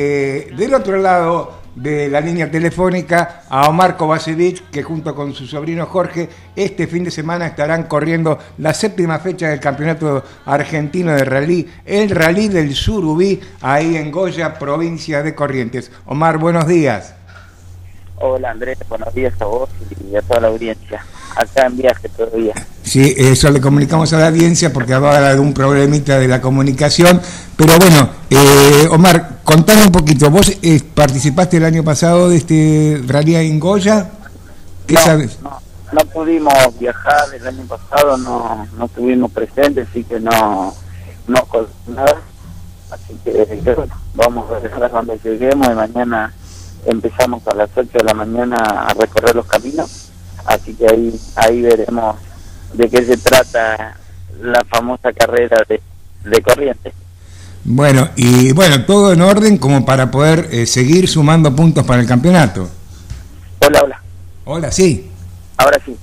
Eh, del otro lado de la línea telefónica a Omar Kovacevic, que junto con su sobrino Jorge, este fin de semana estarán corriendo la séptima fecha del Campeonato Argentino de Rally, el Rally del Surubí, ahí en Goya, provincia de Corrientes. Omar, buenos días. Hola Andrés, buenos días a vos y a toda la audiencia. Acá en viaje todavía. Sí, eso le comunicamos a la audiencia porque de un problemita de la comunicación. Pero bueno, eh, Omar, contame un poquito. ¿Vos eh, participaste el año pasado de este rally en Goya? ¿Qué sabes? No, no pudimos viajar el año pasado, no, no estuvimos presentes, así que no, no nada. Así que bueno, vamos a dejar cuando lleguemos y mañana empezamos a las 8 de la mañana a recorrer los caminos, así que ahí, ahí veremos de qué se trata la famosa carrera de, de corriente. Bueno, y bueno, todo en orden como para poder eh, seguir sumando puntos para el campeonato. Hola, hola. Hola, sí. Ahora sí.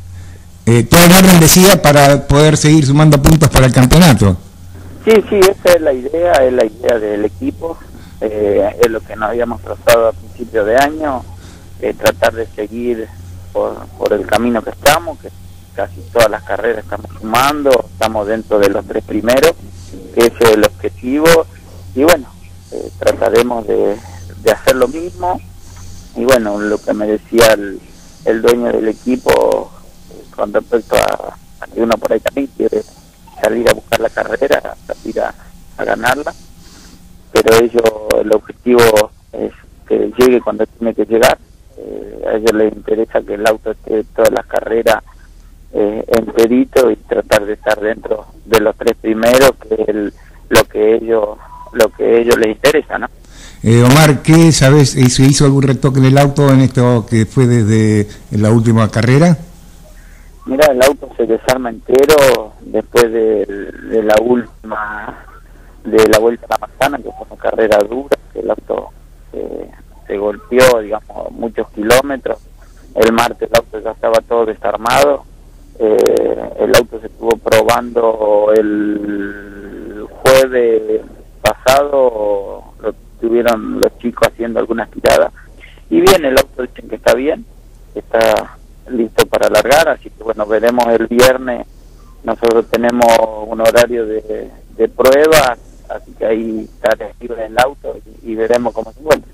Eh, todo en orden decía para poder seguir sumando puntos para el campeonato. Sí, sí, esa es la idea, es la idea del equipo, eh, es lo que nos habíamos trazado a principio de año, eh, tratar de seguir por, por el camino que estamos, que casi todas las carreras estamos sumando, estamos dentro de los tres primeros, que ese es el objetivo, y bueno, eh, trataremos de, de, hacer lo mismo, y bueno, lo que me decía el, el dueño del equipo con respecto a, que uno por ahí también quiere salir a buscar la carrera, salir a, a ganarla, pero ellos, el objetivo es que llegue cuando tiene que llegar. Eh, a ellos les interesa que el auto esté todas las carreras eh, enterito y tratar de estar dentro de los tres primeros, que es lo que ellos lo que ellos les interesa, ¿no? Eh, Omar, ¿qué sabes? ¿Se hizo algún retoque en el auto en esto que fue desde la última carrera? Mira, el auto se desarma entero después de, de la última de la Vuelta a la Manzana, que fue una carrera dura, que el auto eh, se golpeó, digamos, muchos kilómetros. El martes el auto ya estaba todo desarmado. Eh, el auto se estuvo probando el jueves pasado, lo tuvieron los chicos haciendo algunas tiradas. Y bien, el auto dicen que está bien, está listo para alargar, así que bueno, veremos el viernes. Nosotros tenemos un horario de, de pruebas así que ahí está libre el auto y, veremos cómo se encuentra.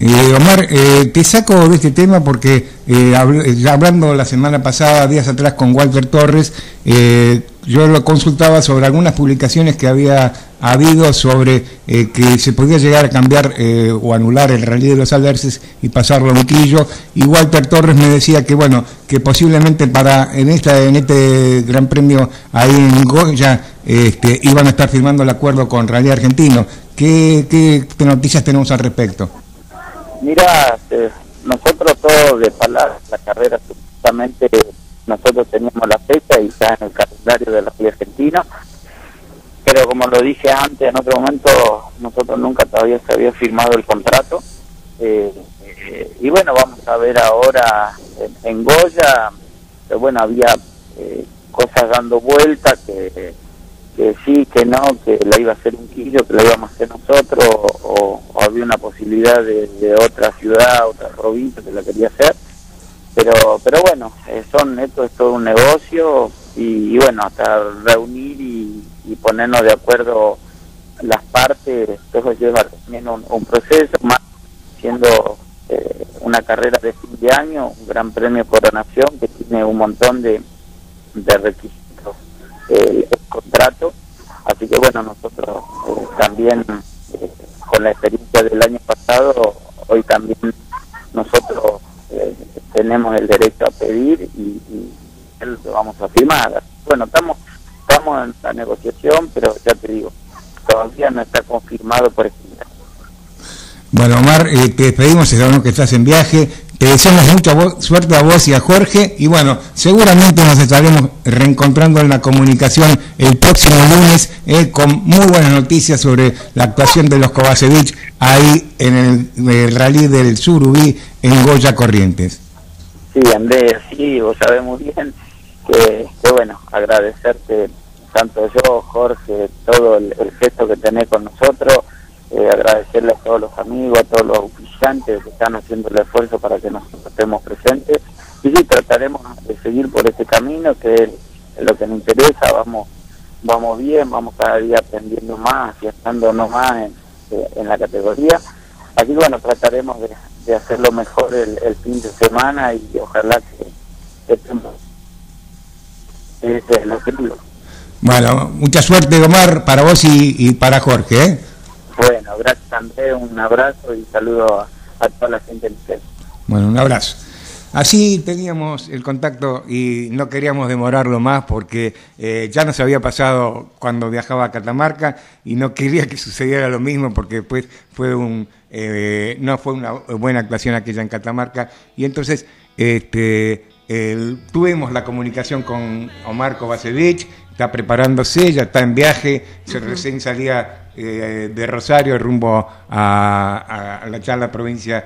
Eh, Omar, eh, te saco de este tema porque eh, eh hablando la semana pasada, días atrás con Walter Torres, eh, yo lo consultaba sobre algunas publicaciones que había habido sobre eh, que se podía llegar a cambiar eh, o anular el rally de los Alerces y pasarlo a Luquillo. Y Walter Torres me decía que bueno, que posiblemente para en esta en este Gran Premio ahí en Goya este, iban a estar firmando el acuerdo con Rally Argentino. ¿Qué, qué noticias tenemos al respecto? Mira, eh, nosotros todos de palabras, la carrera justamente nosotros teníamos la fecha y está en el calendario de la Argentina, como lo dije antes, en otro momento, nosotros nunca todavía se había firmado el contrato. Eh, eh, y bueno, vamos a ver ahora en, Goya, que bueno, había eh, cosas dando vuelta, que, que sí, que no, que la iba a hacer un quillo, que la íbamos a hacer nosotros, o, había una posibilidad de, otra ciudad, otra provincia que la quería hacer pero pero bueno eh, son esto es todo un negocio y, bueno hasta reunir ponernos de acuerdo las partes eso lleva también un, proceso más siendo eh, una carrera de fin de año un gran premio coronación que tiene un montón de, de requisitos eh, el contrato así que bueno nosotros también con la experiencia del año pasado hoy también nosotros tenemos el derecho a pedir y, lo vamos a firmar. Bueno, estamos estamos en la negociación, pero ya te digo, todavía no está confirmado por el Bueno, Omar, eh, te despedimos, sabemos que estás en viaje, te deseamos mucha suerte a vos y a Jorge y bueno, seguramente nos estaremos reencontrando en la comunicación el próximo lunes eh, con muy buenas noticias sobre la actuación de los Kovacevic ahí en el, el rally del Surubí en Goya Corrientes. Sí, Andrés, sí, vos sabés muy bien que, bueno, agradecerte tanto yo, Jorge, todo el, gesto que tenés con nosotros. eh, agradecerle a todos los amigos, a todos los oficiantes que están haciendo el esfuerzo para que nos estemos presentes. Y sí, trataremos de seguir por ese camino, que es lo que nos interesa, vamos vamos bien, vamos cada día aprendiendo más y estando más en, eh, en la categoría. Aquí, bueno, trataremos de, de hacerlo mejor el, fin de semana y ojalá que, estemos. Ese es el objetivo. Bueno, mucha suerte, Omar, para vos y, y para Jorge. ¿eh? Bueno, gracias, Andrés. Un abrazo y saludo a, a toda la gente del CES. Bueno, un abrazo. Así teníamos el contacto y no queríamos demorarlo más porque eh, ya nos había pasado cuando viajaba a Catamarca y no quería que sucediera lo mismo porque después fue un, eh, no fue una buena actuación aquella en Catamarca y entonces este, el, tuvimos la comunicación con Omar Kovacevic, está preparándose, ya está en viaje, se recién salía eh, de Rosario rumbo a, a, a la charla provincia